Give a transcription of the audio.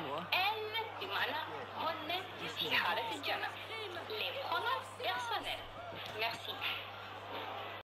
من ال بمعنى هن حالة الجمع